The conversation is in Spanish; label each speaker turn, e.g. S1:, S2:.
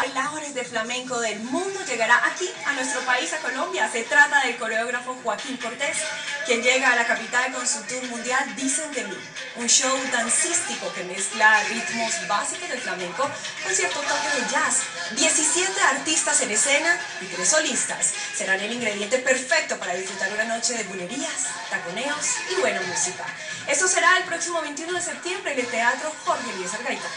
S1: bailadores de flamenco del mundo llegará aquí a nuestro país, a Colombia. Se trata del coreógrafo Joaquín Cortés, quien llega a la capital con su tour mundial Dicen de mí, un show dancístico que mezcla ritmos básicos del flamenco con cierto toque de jazz. 17 artistas en escena y tres solistas serán el ingrediente perfecto para disfrutar una noche de bulerías, taconeos y buena música. Esto será el próximo 21 de septiembre en el Teatro Jorge Elías Argaita.